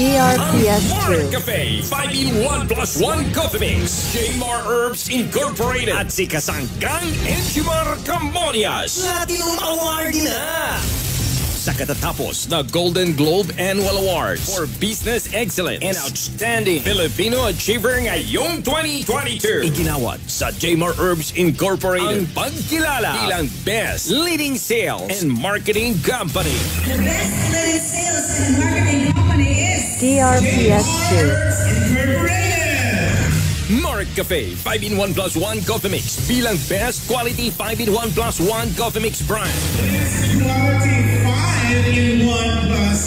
DRPS2. Mark Cafe 5-in-1 plus 1 coffee mix. Jmar Herbs Incorporated. At si Kasanggang Enchimar Camonias. Platinum Award na! Sa katatapos na Golden Globe Annual Awards for Business Excellence and Outstanding Filipino Achiever ngayong 2022. Iginawad sa Jmar Herbs Incorporated ang pagkilala bilang Best Leading Sales and Marketing Company. The best leading sales and marketing DRPS2. Mark Cafe 5-in-1 plus 1 coffee mix bilang best quality 5-in-1 plus 1 coffee mix brand. Quality 5 in 1 plus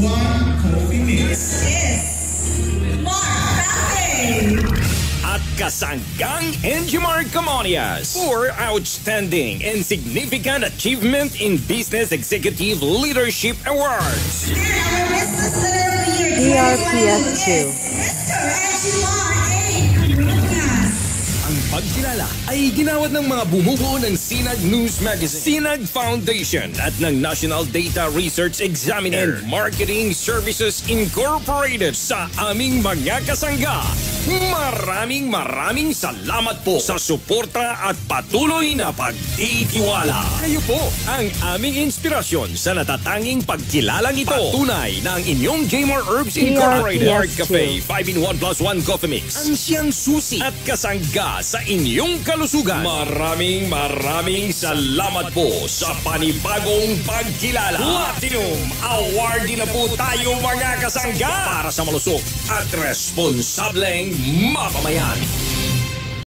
1 coffee mix. yes. Cafe. At Kasanggang Enjimar Camonias for outstanding and significant achievement in Business Executive Leadership Awards. DRPF2. Ang pagkilala ay ginawat ng mga bumubuo ng Sinag News Magazine, Sinag Foundation at ng National Data Research Examiner and Marketing Services Incorporated sa aming mga kasangga. Maraming maraming salamat po sa suporta at patuloy na pagtitiwala. Kayo po ang aming inspirasyon sa natatanging pagkilalang ito. Patunay na ang inyong Gamer Herbs Incorporated Art PRPS2. Cafe 5-in-1 plus 1 coffee mix. Ang siyang susi at kasangga sa inyong kalusugan. Maraming maraming salamat po sa panibagong pagkilala. Platinum Award na po tayo mga kasangga para sa malusog at responsableng mamamayan!